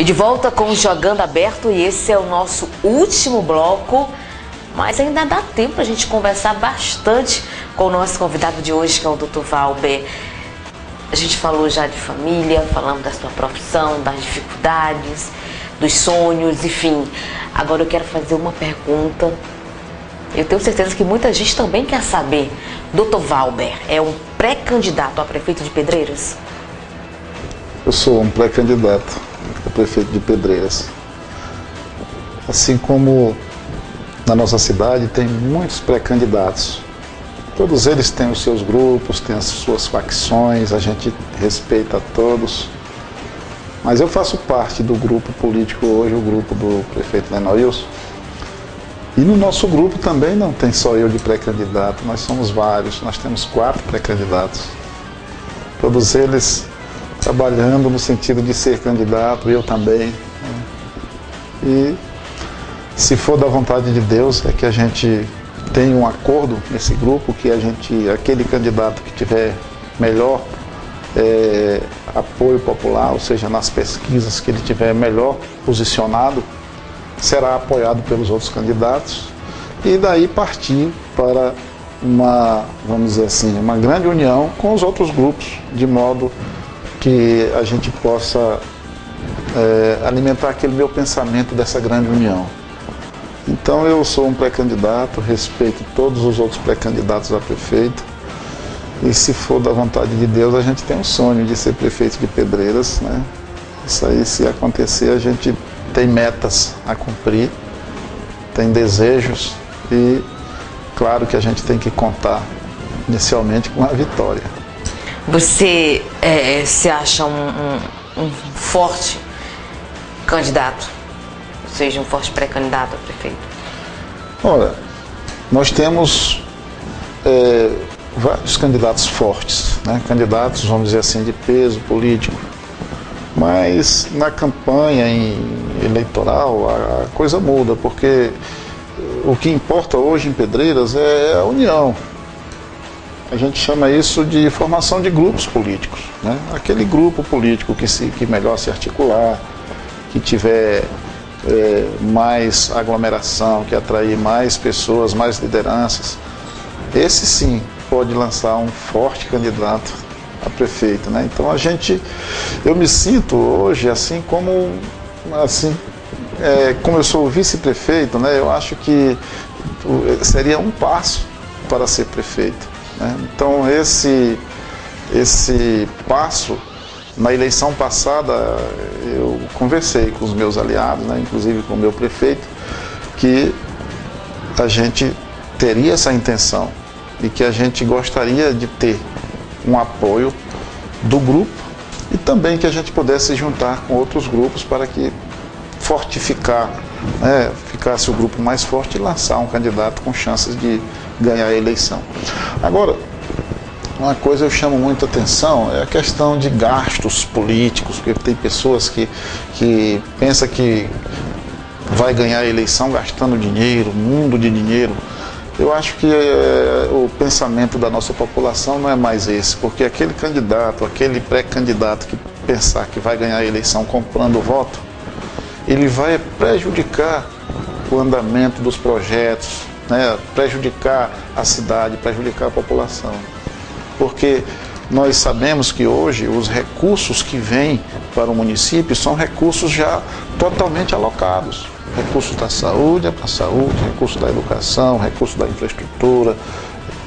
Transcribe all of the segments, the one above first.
E de volta com o Jogando Aberto e esse é o nosso último bloco. Mas ainda dá tempo para a gente conversar bastante com o nosso convidado de hoje, que é o Dr. Valber. A gente falou já de família, falamos da sua profissão, das dificuldades, dos sonhos, enfim. Agora eu quero fazer uma pergunta. Eu tenho certeza que muita gente também quer saber. Dr. Valber é um pré-candidato a prefeito de Pedreiras? Eu sou um pré-candidato a prefeito de Pedreiras. Assim como na nossa cidade tem muitos pré-candidatos. Todos eles têm os seus grupos, têm as suas facções, a gente respeita todos. Mas eu faço parte do grupo político hoje, o grupo do prefeito Lenal Wilson. E no nosso grupo também não tem só eu de pré-candidato, nós somos vários, nós temos quatro pré-candidatos. Todos eles trabalhando no sentido de ser candidato, eu também. E se for da vontade de Deus, é que a gente tem um acordo nesse grupo que a gente, aquele candidato que tiver melhor é, apoio popular, ou seja, nas pesquisas que ele tiver melhor posicionado, será apoiado pelos outros candidatos e daí partir para uma, vamos dizer assim, uma grande união com os outros grupos, de modo que a gente possa é, alimentar aquele meu pensamento dessa grande união. Então eu sou um pré-candidato, respeito todos os outros pré-candidatos a prefeito. E se for da vontade de Deus, a gente tem um sonho de ser prefeito de Pedreiras, né? Isso aí, se acontecer, a gente tem metas a cumprir, tem desejos e claro que a gente tem que contar inicialmente com a vitória. Você é, se acha um, um, um forte candidato? seja um forte pré-candidato a prefeito? Olha, nós temos é, vários candidatos fortes, né? candidatos, vamos dizer assim, de peso político. Mas na campanha eleitoral a coisa muda, porque o que importa hoje em Pedreiras é a união. A gente chama isso de formação de grupos políticos. Né? Aquele grupo político que, se, que melhor se articular, que tiver é, mais aglomeração, que atrair mais pessoas, mais lideranças, esse sim pode lançar um forte candidato a prefeito, né? Então a gente, eu me sinto hoje assim como, assim, é, como eu sou vice-prefeito, né? Eu acho que seria um passo para ser prefeito, né? Então esse esse passo na eleição passada, eu conversei com os meus aliados, né, inclusive com o meu prefeito, que a gente teria essa intenção e que a gente gostaria de ter um apoio do grupo e também que a gente pudesse juntar com outros grupos para que fortificar, né, ficasse o grupo mais forte e lançar um candidato com chances de ganhar a eleição. Agora, uma coisa eu chamo muita atenção é a questão de gastos políticos, porque tem pessoas que, que pensam que vai ganhar a eleição gastando dinheiro, mundo de dinheiro. Eu acho que é, o pensamento da nossa população não é mais esse, porque aquele candidato, aquele pré-candidato que pensar que vai ganhar a eleição comprando voto, ele vai prejudicar o andamento dos projetos, né, prejudicar a cidade, prejudicar a população porque nós sabemos que hoje os recursos que vêm para o município são recursos já totalmente alocados. Recursos da saúde é para a saúde, recursos da educação, recursos da infraestrutura,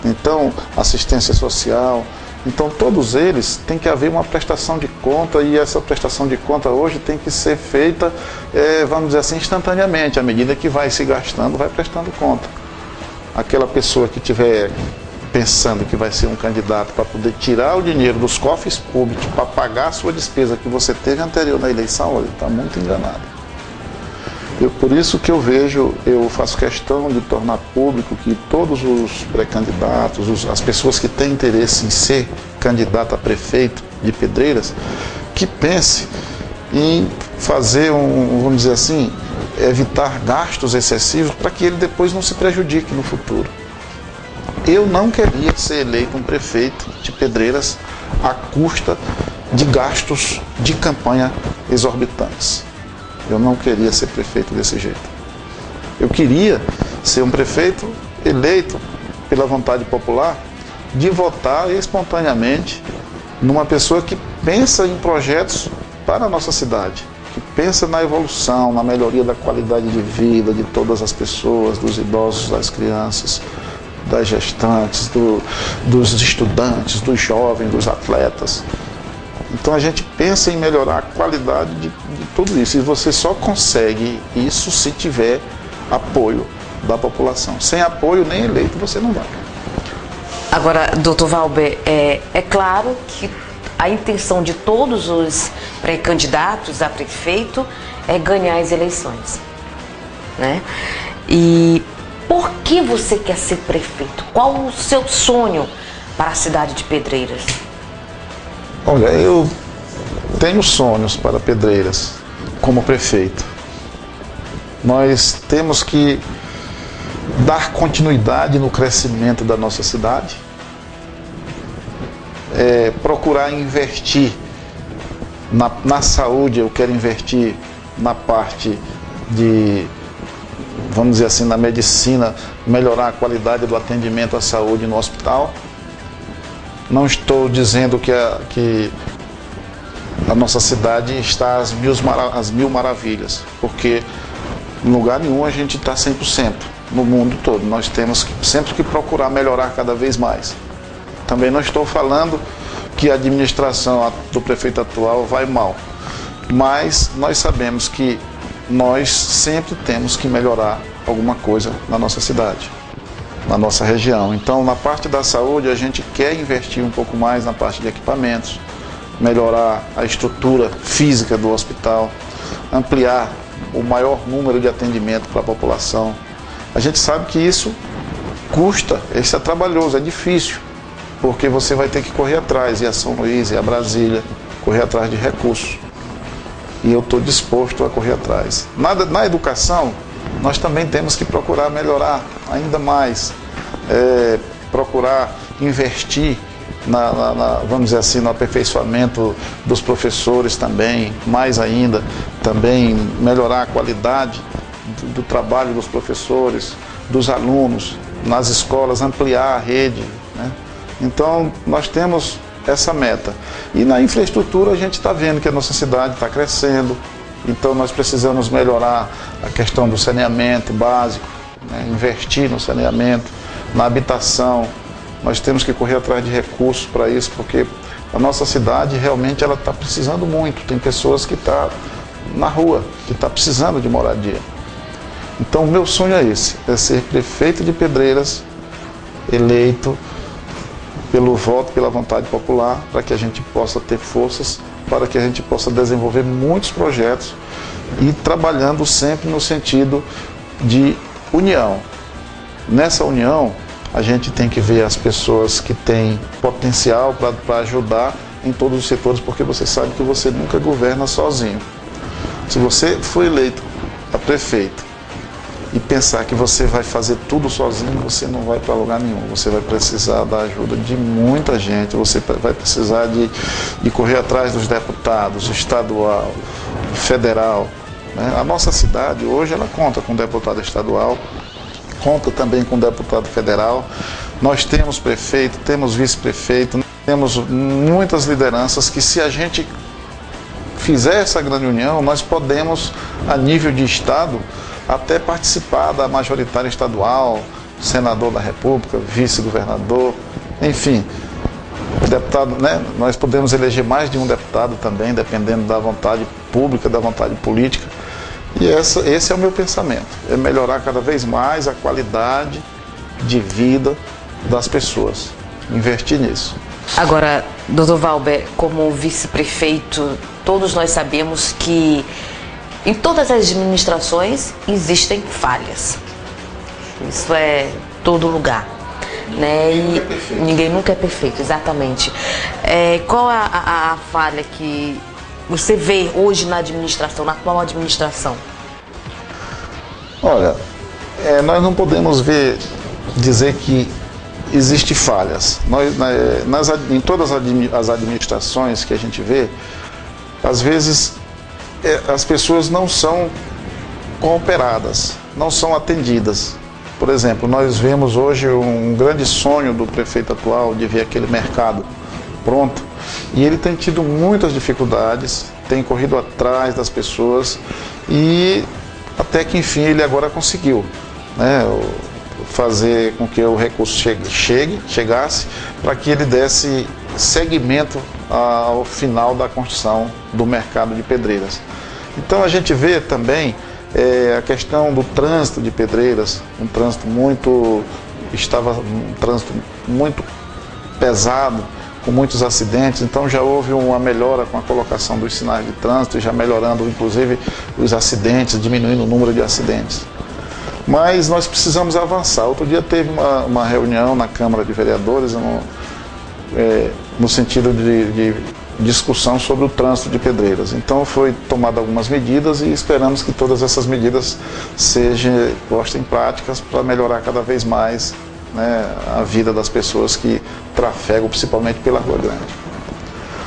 então assistência social. Então todos eles tem que haver uma prestação de conta e essa prestação de conta hoje tem que ser feita, é, vamos dizer assim, instantaneamente, à medida que vai se gastando, vai prestando conta. Aquela pessoa que tiver pensando que vai ser um candidato para poder tirar o dinheiro dos cofres públicos para pagar a sua despesa que você teve anterior na eleição, olha, está muito enganado. Eu, por isso que eu vejo, eu faço questão de tornar público que todos os pré-candidatos, as pessoas que têm interesse em ser candidato a prefeito de Pedreiras, que pense em fazer um, vamos dizer assim, evitar gastos excessivos para que ele depois não se prejudique no futuro. Eu não queria ser eleito um prefeito de Pedreiras à custa de gastos de campanha exorbitantes. Eu não queria ser prefeito desse jeito. Eu queria ser um prefeito eleito pela vontade popular de votar espontaneamente numa pessoa que pensa em projetos para a nossa cidade, que pensa na evolução, na melhoria da qualidade de vida de todas as pessoas, dos idosos, das crianças, das gestantes, do, dos estudantes, dos jovens, dos atletas. Então a gente pensa em melhorar a qualidade de, tudo isso. E você só consegue isso se tiver apoio da população. Sem apoio, nem eleito, você não vai. Agora, doutor Valber, é, é claro que a intenção de todos os pré-candidatos a prefeito é ganhar as eleições. Né? E por que você quer ser prefeito? Qual o seu sonho para a cidade de Pedreiras? Olha, eu tenho sonhos para Pedreiras como prefeito. Nós temos que dar continuidade no crescimento da nossa cidade, é, procurar investir na, na saúde, eu quero investir na parte de, vamos dizer assim, na medicina, melhorar a qualidade do atendimento à saúde no hospital. Não estou dizendo que a, que a nossa cidade está às mil, às mil maravilhas, porque em lugar nenhum a gente está 100% no mundo todo. Nós temos que, sempre que procurar melhorar cada vez mais. Também não estou falando que a administração do prefeito atual vai mal, mas nós sabemos que nós sempre temos que melhorar alguma coisa na nossa cidade, na nossa região. Então, na parte da saúde, a gente quer investir um pouco mais na parte de equipamentos, melhorar a estrutura física do hospital, ampliar o maior número de atendimento para a população. A gente sabe que isso custa, isso é trabalhoso, é difícil, porque você vai ter que correr atrás, e a São Luís, e a Brasília, correr atrás de recursos. E eu estou disposto a correr atrás. Na, na educação, nós também temos que procurar melhorar ainda mais, é, procurar investir na, na, na, vamos dizer assim, no aperfeiçoamento dos professores também, mais ainda, também melhorar a qualidade do, do trabalho dos professores, dos alunos, nas escolas, ampliar a rede. Né? Então, nós temos essa meta. E na infraestrutura, a gente está vendo que a nossa cidade está crescendo, então nós precisamos melhorar a questão do saneamento básico, né? investir no saneamento, na habitação, nós temos que correr atrás de recursos para isso, porque a nossa cidade realmente ela está precisando muito. Tem pessoas que estão tá na rua, que estão tá precisando de moradia. Então o meu sonho é esse, é ser prefeito de Pedreiras, eleito pelo voto, pela vontade popular, para que a gente possa ter forças, para que a gente possa desenvolver muitos projetos e trabalhando sempre no sentido de união. Nessa união, a gente tem que ver as pessoas que têm potencial para ajudar em todos os setores, porque você sabe que você nunca governa sozinho. Se você for eleito a prefeito e pensar que você vai fazer tudo sozinho, você não vai para lugar nenhum. Você vai precisar da ajuda de muita gente, você vai precisar de, de correr atrás dos deputados, estadual, federal. Né? A nossa cidade hoje ela conta com deputado estadual, conta também com deputado federal. Nós temos prefeito, temos vice-prefeito, temos muitas lideranças que se a gente fizer essa grande união, nós podemos, a nível de Estado, até participar da majoritária estadual, senador da República, vice-governador, enfim. Deputado, né? Nós podemos eleger mais de um deputado também, dependendo da vontade pública, da vontade política. E essa, esse é o meu pensamento: é melhorar cada vez mais a qualidade de vida das pessoas. Investir nisso. Agora, doutor Valber, como vice-prefeito, todos nós sabemos que em todas as administrações existem falhas. Isso é todo lugar. Né? Ninguém, e nunca é ninguém nunca é perfeito, exatamente. É, qual a, a, a falha que você vê hoje na administração, na atual administração? Olha, é, nós não podemos ver, dizer que existe falhas. Nós, nas, em todas as administrações que a gente vê, às vezes é, as pessoas não são cooperadas, não são atendidas. Por exemplo, nós vemos hoje um grande sonho do prefeito atual de ver aquele mercado pronto e ele tem tido muitas dificuldades, tem corrido atrás das pessoas e até que enfim ele agora conseguiu né, fazer com que o recurso chegue, chegue chegasse para que ele desse seguimento ao final da construção do mercado de pedreiras. Então a gente vê também é, a questão do trânsito de pedreiras, um trânsito muito estava um trânsito muito pesado, com muitos acidentes, então já houve uma melhora com a colocação dos sinais de trânsito, já melhorando inclusive os acidentes, diminuindo o número de acidentes. Mas nós precisamos avançar. Outro dia teve uma, uma reunião na Câmara de Vereadores no, é, no sentido de, de discussão sobre o trânsito de pedreiras. Então foi tomada algumas medidas e esperamos que todas essas medidas sejam postas em práticas para melhorar cada vez mais né, a vida das pessoas que trafegam principalmente pela Rua Grande.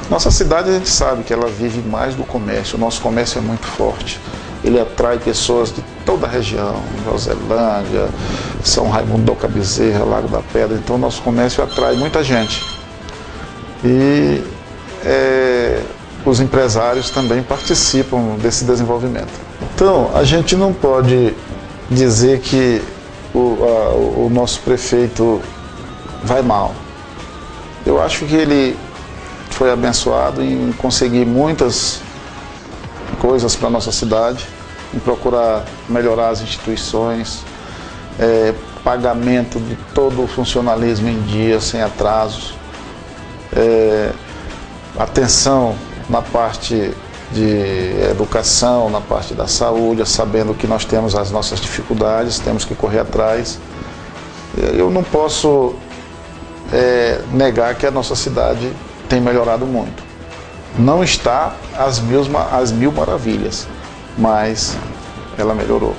Nossa cidade a gente sabe que ela vive mais do comércio, o nosso comércio é muito forte. Ele atrai pessoas de toda a região, Joselândia, São Raimundo do Bezerra, Lago da Pedra, então nosso comércio atrai muita gente. E é, os empresários também participam desse desenvolvimento. Então, a gente não pode dizer que o, a, o nosso prefeito vai mal. Eu acho que ele foi abençoado em conseguir muitas coisas para a nossa cidade, em procurar melhorar as instituições, é, pagamento de todo o funcionalismo em dia, sem atrasos. É, atenção na parte de educação, na parte da saúde, sabendo que nós temos as nossas dificuldades, temos que correr atrás. Eu não posso é, negar que a nossa cidade tem melhorado muito. Não está às mil, às mil maravilhas, mas ela melhorou.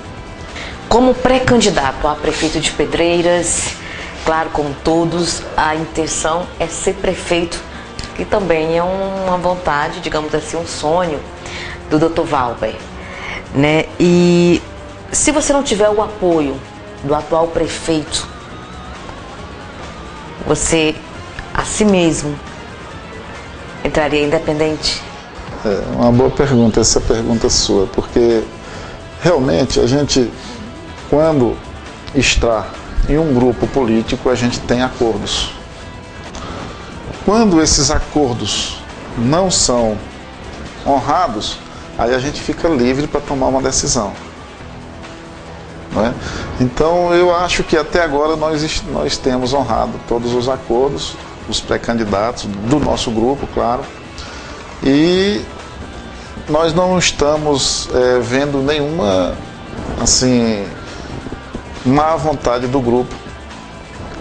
Como pré-candidato a prefeito de Pedreiras, claro, como todos, a intenção é ser prefeito que também é uma vontade, digamos assim, um sonho do Dr. Valber. Né? E se você não tiver o apoio do atual prefeito, você a si mesmo entraria independente? É uma boa pergunta essa pergunta sua, porque realmente a gente, quando está em um grupo político, a gente tem acordos. Quando esses acordos não são honrados, aí a gente fica livre para tomar uma decisão. É? Então eu acho que até agora nós, nós temos honrado todos os acordos, os pré-candidatos do nosso grupo, claro, e nós não estamos é, vendo nenhuma assim má vontade do grupo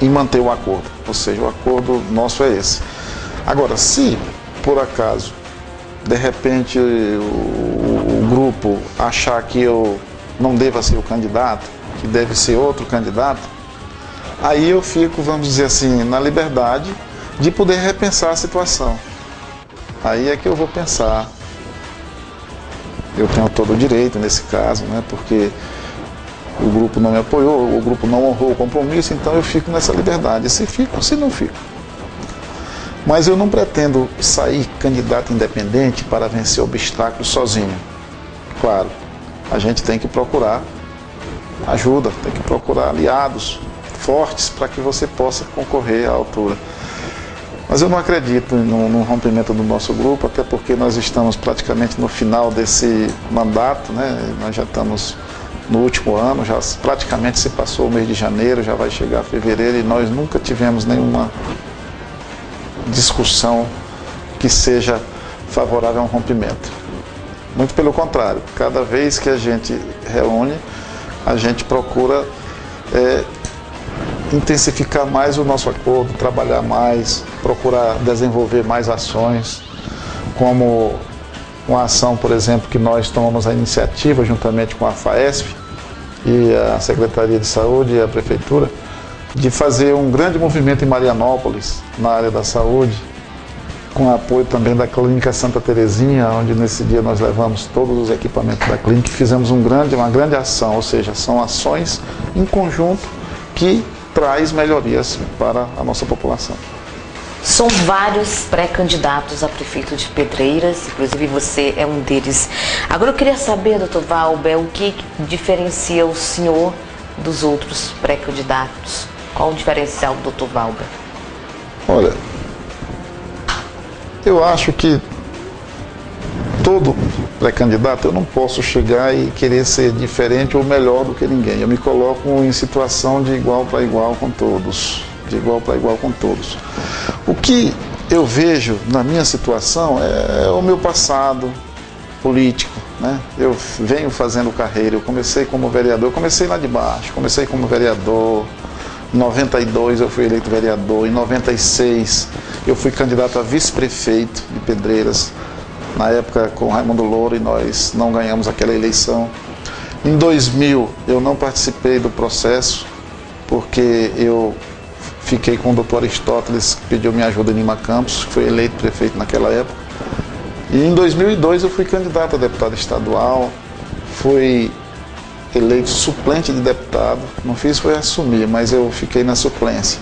em manter o acordo. Ou seja, o acordo nosso é esse. Agora, se por acaso, de repente, o, o grupo achar que eu não deva ser o candidato, que deve ser outro candidato, aí eu fico, vamos dizer assim, na liberdade de poder repensar a situação. Aí é que eu vou pensar. Eu tenho todo o direito nesse caso, né? Porque o grupo não me apoiou, o grupo não honrou o compromisso, então eu fico nessa liberdade. Se fico, se não fico. Mas eu não pretendo sair candidato independente para vencer obstáculos sozinho. Claro, a gente tem que procurar ajuda, tem que procurar aliados fortes para que você possa concorrer à altura. Mas eu não acredito no, no, rompimento do nosso grupo, até porque nós estamos praticamente no final desse mandato, né? nós já estamos no último ano, já praticamente se passou o mês de janeiro, já vai chegar fevereiro e nós nunca tivemos nenhuma discussão que seja favorável a um rompimento. Muito pelo contrário, cada vez que a gente reúne, a gente procura é, intensificar mais o nosso acordo, trabalhar mais, procurar desenvolver mais ações, como uma ação, por exemplo, que nós tomamos a iniciativa juntamente com a FAESP e a Secretaria de Saúde e a Prefeitura, de fazer um grande movimento em Marianópolis, na área da saúde, com apoio também da Clínica Santa Terezinha, onde nesse dia nós levamos todos os equipamentos da clínica e fizemos um grande, uma grande ação, ou seja, são ações em conjunto que traz melhorias para a nossa população. São vários pré-candidatos a prefeito de Pedreiras, inclusive você é um deles. Agora eu queria saber, doutor Valber, o que diferencia o senhor dos outros pré-candidatos? Qual o diferencial do doutor Valber? Olha, eu acho que todo pré-candidato eu não posso chegar e querer ser diferente ou melhor do que ninguém. Eu me coloco em situação de igual para igual com todos, de igual para igual com todos. O que eu vejo na minha situação é o meu passado político, né? Eu venho fazendo carreira, eu comecei como vereador, comecei lá de baixo, comecei como vereador, em 92 eu fui eleito vereador, em 96 eu fui candidato a vice-prefeito de Pedreiras, na época com Raimundo Louro e nós não ganhamos aquela eleição. Em 2000 eu não participei do processo porque eu fiquei com o doutor Aristóteles que pediu minha ajuda em Lima Campos, que foi eleito prefeito naquela época. E em 2002 eu fui candidato a deputado estadual, fui eleito suplente de deputado, não fiz foi assumir, mas eu fiquei na suplência.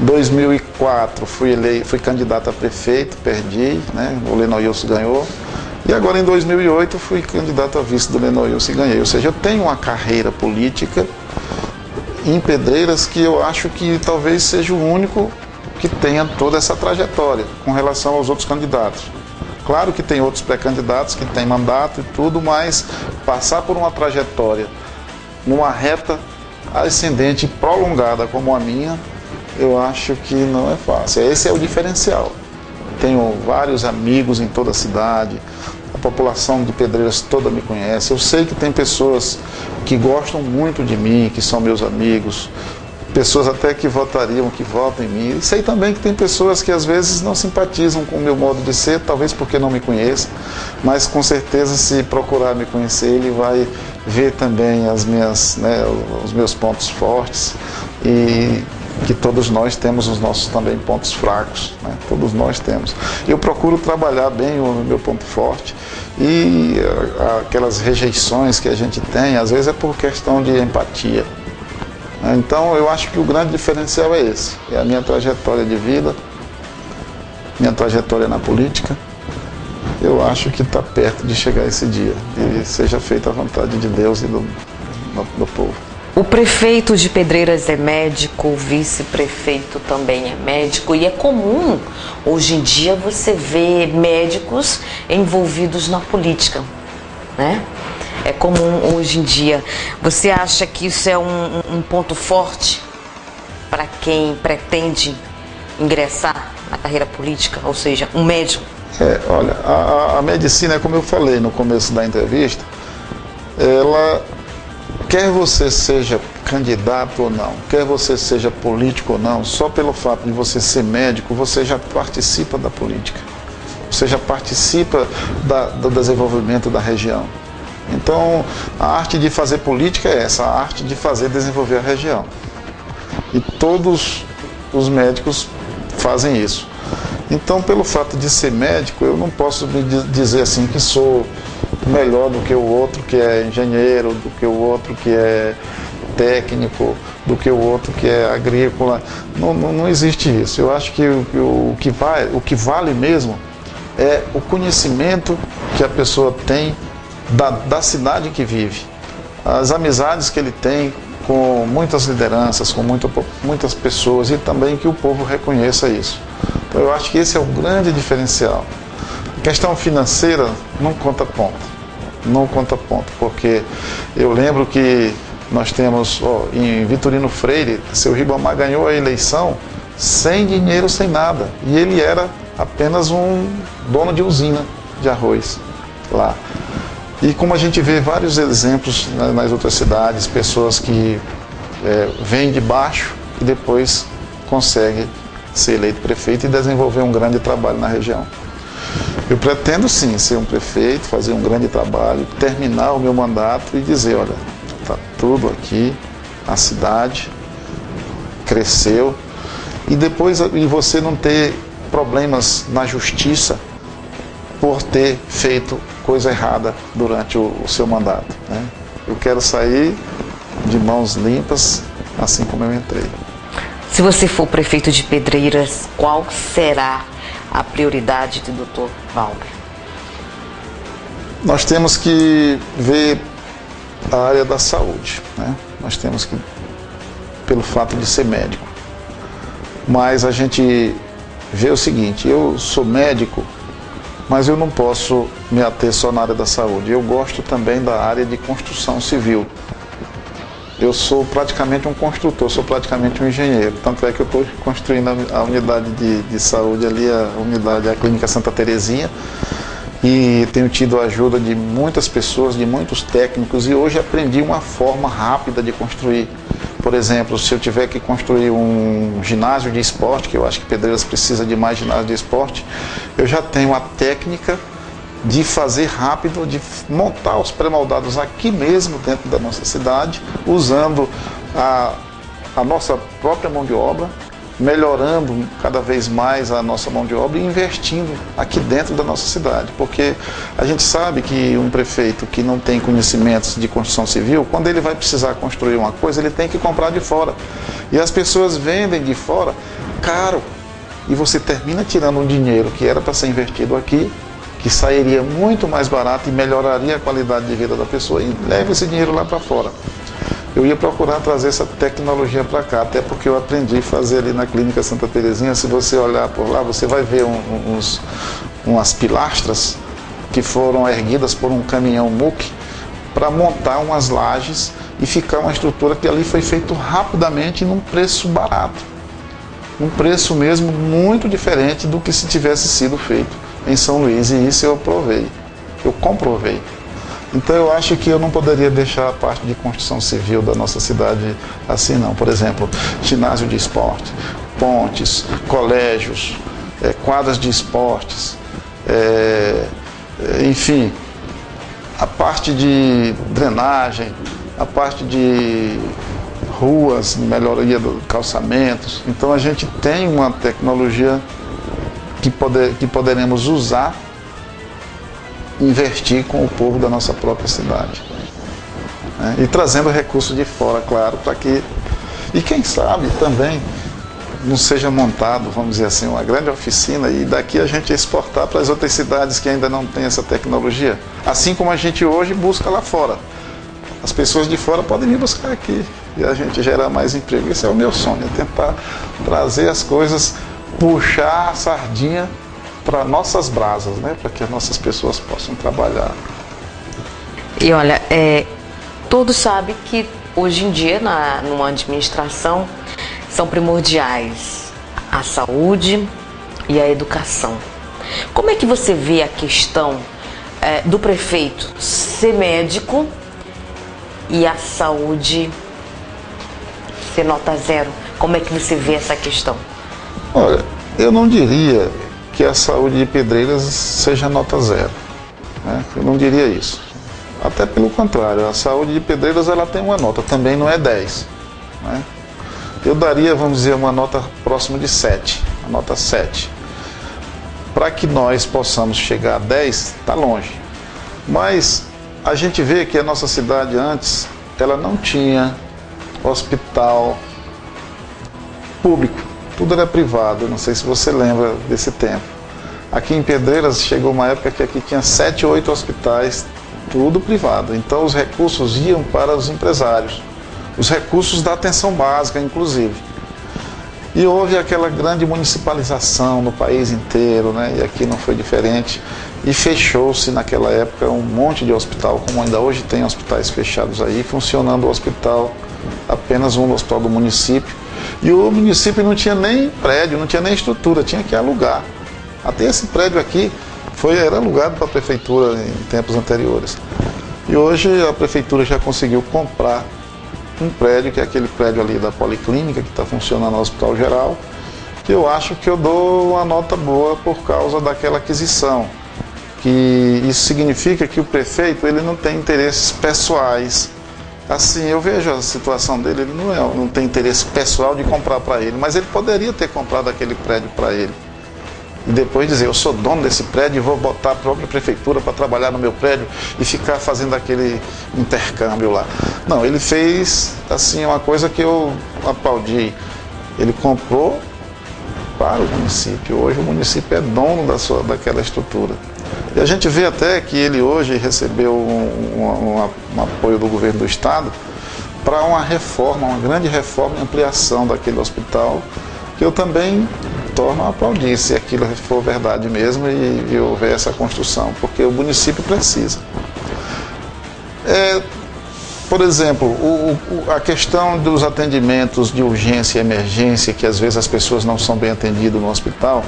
2004 fui, eleito, fui candidato a prefeito, perdi, né? o Lenoilson ganhou. E agora em 2008 fui candidato a vice do Lenoilson e ganhei. Ou seja, eu tenho uma carreira política em Pedreiras que eu acho que talvez seja o único que tenha toda essa trajetória com relação aos outros candidatos. Claro que tem outros pré-candidatos que têm mandato e tudo, mas passar por uma trajetória numa reta ascendente prolongada como a minha, eu acho que não é fácil. Esse é o diferencial. Tenho vários amigos em toda a cidade, a população de Pedreiras toda me conhece. Eu sei que tem pessoas que gostam muito de mim, que são meus amigos, pessoas até que votariam, que votam em mim. E sei também que tem pessoas que às vezes não simpatizam com o meu modo de ser, talvez porque não me conheçam, mas com certeza se procurar me conhecer, ele vai ver também as minhas, né, os meus pontos fortes e que todos nós temos os nossos também pontos fracos, né? todos nós temos. Eu procuro trabalhar bem o meu ponto forte e aquelas rejeições que a gente tem, às vezes é por questão de empatia. Então eu acho que o grande diferencial é esse, é a minha trajetória de vida, minha trajetória na política. Eu acho que está perto de chegar esse dia e seja feita a vontade de Deus e do, do povo. O prefeito de Pedreiras é médico, o vice-prefeito também é médico e é comum hoje em dia você ver médicos envolvidos na política, né? É comum hoje em dia. Você acha que isso é um, um ponto forte para quem pretende ingressar na carreira política, ou seja, um médico? É, olha, a, a medicina, como eu falei no começo da entrevista, ela quer você seja candidato ou não, quer você seja político ou não, só pelo fato de você ser médico, você já participa da política. Você já participa da, do desenvolvimento da região. Então, a arte de fazer política é essa, a arte de fazer desenvolver a região. E todos os médicos fazem isso. Então, pelo fato de ser médico, eu não posso dizer assim que sou melhor do que o outro que é engenheiro, do que o outro que é técnico, do que o outro que é agrícola. Não, não, não existe isso. Eu acho que o, o, que vai, o que vale mesmo é o conhecimento que a pessoa tem da, da cidade que vive, as amizades que ele tem com muitas lideranças, com muito, muitas pessoas e também que o povo reconheça isso. Então eu acho que esse é o grande diferencial. A questão financeira não conta ponto, não conta ponto, porque eu lembro que nós temos ó, em Vitorino Freire, seu Ribamar ganhou a eleição sem dinheiro, sem nada, e ele era apenas um dono de usina de arroz lá. E como a gente vê vários exemplos nas outras cidades, pessoas que é, vêm de baixo e depois conseguem ser eleito prefeito e desenvolver um grande trabalho na região. Eu pretendo sim ser um prefeito, fazer um grande trabalho, terminar o meu mandato e dizer, olha, está tudo aqui, a cidade cresceu e depois e você não ter problemas na justiça por ter feito coisa errada durante o, o seu mandato. Né? Eu quero sair de mãos limpas, assim como eu entrei. Se você for prefeito de Pedreiras, qual será a prioridade do Dr. Valber? Nós temos que ver a área da saúde. Né? Nós temos que, pelo fato de ser médico. Mas a gente vê o seguinte: eu sou médico, mas eu não posso me ater só na área da saúde. Eu gosto também da área de construção civil. Eu sou praticamente um construtor, sou praticamente um engenheiro. Tanto é que eu estou construindo a, unidade de, de saúde ali, a unidade, a Clínica Santa Terezinha e tenho tido a ajuda de muitas pessoas, de muitos técnicos e hoje aprendi uma forma rápida de construir. Por exemplo, se eu tiver que construir um ginásio de esporte, que eu acho que Pedreiras precisa de mais ginásio de esporte, eu já tenho a técnica de fazer rápido, de montar os pré-moldados aqui mesmo dentro da nossa cidade, usando a, a nossa própria mão de obra, melhorando cada vez mais a nossa mão de obra e investindo aqui dentro da nossa cidade. Porque a gente sabe que um prefeito que não tem conhecimentos de construção civil, quando ele vai precisar construir uma coisa, ele tem que comprar de fora. E as pessoas vendem de fora caro. E você termina tirando um dinheiro que era para ser investido aqui, que sairia muito mais barato e melhoraria a qualidade de vida da pessoa e leva esse dinheiro lá para fora eu ia procurar trazer essa tecnologia para cá, até porque eu aprendi a fazer ali na Clínica Santa Terezinha. Se você olhar por lá, você vai ver um, uns, umas pilastras que foram erguidas por um caminhão MUC para montar umas lajes e ficar uma estrutura que ali foi feito rapidamente num preço barato. Um preço mesmo muito diferente do que se tivesse sido feito em São Luís. E isso eu provei, eu comprovei. Então eu acho que eu não poderia deixar a parte de construção civil da nossa cidade assim não. Por exemplo, ginásio de esporte, pontes, colégios, é, quadras de esportes, é, enfim, a parte de drenagem, a parte de ruas, melhoria dos calçamentos. Então a gente tem uma tecnologia que, poder, que poderemos usar investir com o povo da nossa própria cidade. Né? E trazendo recursos de fora, claro, para que. E quem sabe também não seja montado, vamos dizer assim, uma grande oficina e daqui a gente exportar para as outras cidades que ainda não têm essa tecnologia. Assim como a gente hoje busca lá fora. As pessoas de fora podem vir buscar aqui e a gente gerar mais emprego. Esse é o meu sonho, é tentar trazer as coisas, puxar a sardinha para nossas brasas, né? para que as nossas pessoas possam trabalhar. E olha, é, todos sabem que hoje em dia, na, numa administração, são primordiais a saúde e a educação. Como é que você vê a questão é, do prefeito ser médico e a saúde ser nota zero? Como é que você vê essa questão? Olha, eu não diria que a saúde de Pedreiras seja nota zero. Né? Eu não diria isso. Até pelo contrário, a saúde de Pedreiras ela tem uma nota, também não é 10. Né? Eu daria, vamos dizer, uma nota próxima de 7, a nota 7. Para que nós possamos chegar a 10, está longe. Mas a gente vê que a nossa cidade antes, ela não tinha hospital público tudo era privado. Não sei se você lembra desse tempo. Aqui em Pedreiras chegou uma época que aqui tinha sete, oito hospitais, tudo privado. Então os recursos iam para os empresários, os recursos da atenção básica, inclusive. E houve aquela grande municipalização no país inteiro, né? e aqui não foi diferente. E fechou-se naquela época um monte de hospital, como ainda hoje tem hospitais fechados aí, funcionando o hospital, apenas um hospital do município e o município não tinha nem prédio, não tinha nem estrutura, tinha que alugar. Até esse prédio aqui foi, era alugado para a prefeitura em tempos anteriores. E hoje a prefeitura já conseguiu comprar um prédio, que é aquele prédio ali da Policlínica, que está funcionando no Hospital Geral, que eu acho que eu dou uma nota boa por causa daquela aquisição. Que isso significa que o prefeito ele não tem interesses pessoais Assim, eu vejo a situação dele, ele não, é, não tem interesse pessoal de comprar para ele, mas ele poderia ter comprado aquele prédio para ele. e depois dizer eu sou dono desse prédio e vou botar a própria prefeitura para trabalhar no meu prédio e ficar fazendo aquele intercâmbio lá. Não, ele fez assim uma coisa que eu aplaudi. Ele comprou para o município. Hoje o município é dono da sua, daquela estrutura. E a gente vê até que ele hoje recebeu um, um, um apoio do governo do estado para uma reforma, uma grande reforma e ampliação daquele hospital, que eu também torno a aplaudir se aquilo for verdade mesmo e, e houver essa construção, porque o município precisa. É, por exemplo, o, o, a questão dos atendimentos de urgência e emergência, que às vezes as pessoas não são bem atendidas no hospital,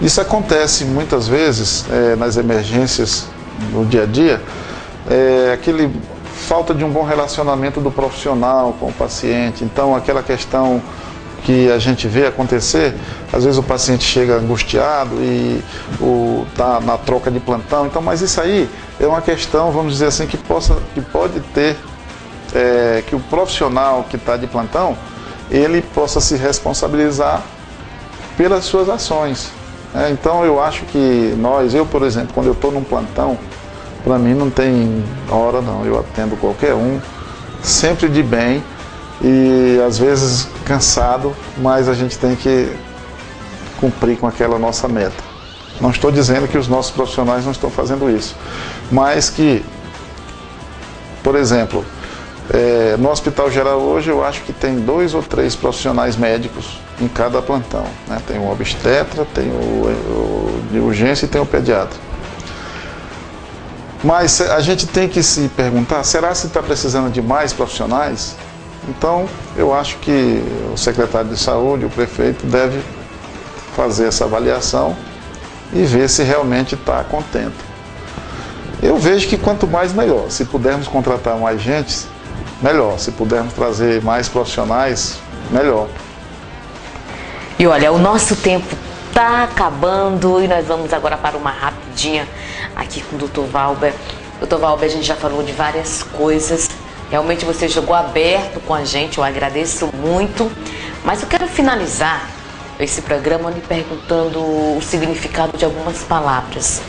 isso acontece muitas vezes é, nas emergências no dia a dia, é, aquele falta de um bom relacionamento do profissional com o paciente. Então, aquela questão que a gente vê acontecer, às vezes o paciente chega angustiado e está na troca de plantão. Então, mas isso aí é uma questão, vamos dizer assim, que, possa, que pode ter, é, que o profissional que está de plantão, ele possa se responsabilizar pelas suas ações. É, então eu acho que nós, eu por exemplo, quando eu estou num plantão, para mim não tem hora não, eu atendo qualquer um, sempre de bem e às vezes cansado, mas a gente tem que cumprir com aquela nossa meta. Não estou dizendo que os nossos profissionais não estão fazendo isso, mas que, por exemplo, é, no Hospital Geral hoje eu acho que tem dois ou três profissionais médicos em cada plantão. Né? Tem o obstetra, tem o, o de urgência e tem o pediatra. Mas a gente tem que se perguntar, será que está precisando de mais profissionais? Então, eu acho que o secretário de saúde, o prefeito, deve fazer essa avaliação e ver se realmente está contente. Eu vejo que quanto mais melhor. Se pudermos contratar mais gente, melhor. Se pudermos trazer mais profissionais, melhor. E olha, o nosso tempo está acabando e nós vamos agora para uma rapidinha aqui com o Dr. Valber. Dr. Valber, a gente já falou de várias coisas. Realmente você jogou aberto com a gente, eu agradeço muito. Mas eu quero finalizar esse programa lhe perguntando o significado de algumas palavras.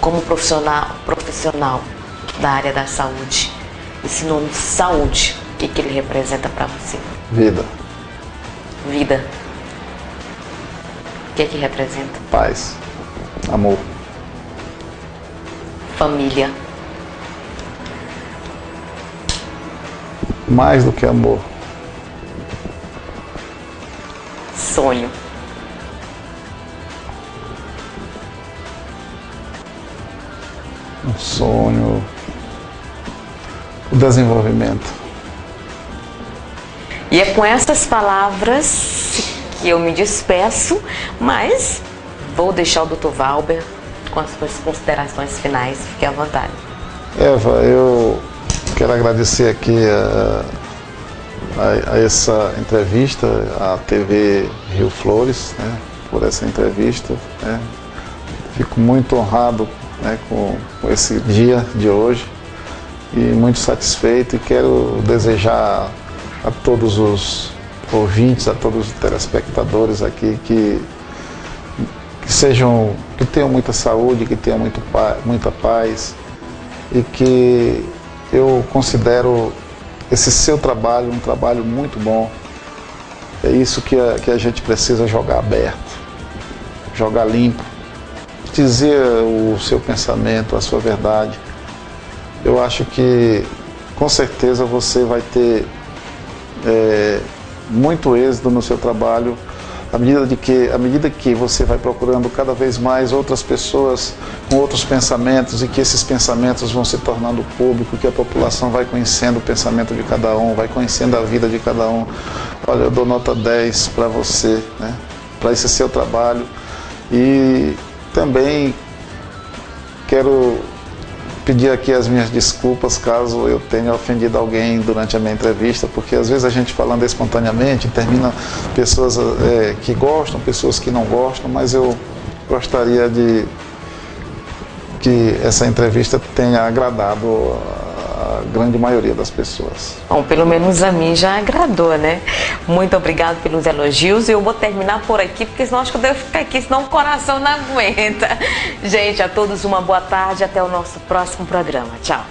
Como profissional, profissional da área da saúde, esse nome saúde, o que, que ele representa para você? Vida. Vida. O que, que representa? Paz. Amor. Família. Mais do que amor. Sonho. Um sonho. Desenvolvimento. E é com essas palavras que eu me despeço, mas vou deixar o Dr. Valber com as suas considerações finais. Fique à vontade. Eva, eu quero agradecer aqui a, a, a essa entrevista, à TV Rio Flores, né, por essa entrevista. Né. Fico muito honrado né, com, com esse dia de hoje e muito satisfeito e quero desejar a todos os ouvintes, a todos os telespectadores aqui que que sejam, que tenham muita saúde, que tenham muito, muita paz e que eu considero esse seu trabalho um trabalho muito bom. É isso que a, que a gente precisa jogar aberto, jogar limpo, dizer o seu pensamento, a sua verdade. Eu acho que com certeza você vai ter é, muito êxito no seu trabalho à medida, de que, à medida que você vai procurando cada vez mais outras pessoas com outros pensamentos e que esses pensamentos vão se tornando público, que a população vai conhecendo o pensamento de cada um, vai conhecendo a vida de cada um. Olha, eu dou nota 10 para você, né? para esse seu trabalho. E também quero pedir aqui as minhas desculpas caso eu tenha ofendido alguém durante a minha entrevista, porque às vezes a gente falando espontaneamente termina pessoas é, que gostam, pessoas que não gostam, mas eu gostaria de que essa entrevista tenha agradado a grande maioria das pessoas. Bom, pelo menos a mim já agradou, né? Muito obrigado pelos elogios. Eu vou terminar por aqui, porque senão acho que eu devo ficar aqui, senão o coração não aguenta. Gente, a todos uma boa tarde. Até o nosso próximo programa. Tchau.